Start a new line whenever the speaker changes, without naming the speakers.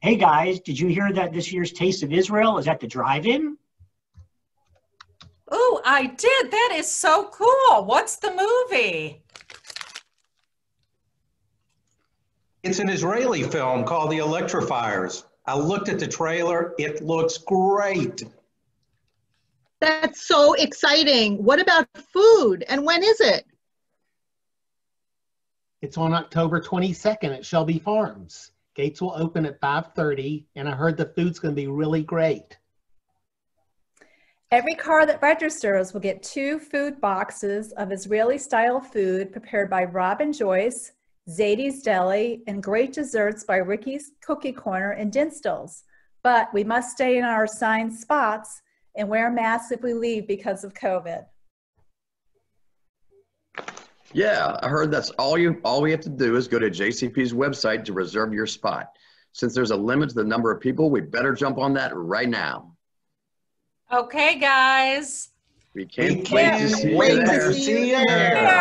Hey guys, did you hear that this year's Taste of Israel is at the drive-in?
Oh, I did. That is so cool. What's the movie?
It's an Israeli film called The Electrifiers. I looked at the trailer. It looks great.
That's so exciting. What about food? And when is it?
It's on October 22nd at Shelby Farms. Gates will open at 5:30 and I heard the food's going to be really great.
Every car that registers will get two food boxes of Israeli style food prepared by Robin Joyce, Zadie's Deli, and great desserts by Ricky's Cookie Corner and Dinstuhl's. But we must stay in our assigned spots and wear masks if we leave because of COVID.
Yeah, I heard that's all you all we have to do is go to JCP's website to reserve your spot. Since there's a limit to the number of people, we better jump on that right now.
Okay, guys.
We can't
We
wait
can't
to see
wait
you
to see you.
There.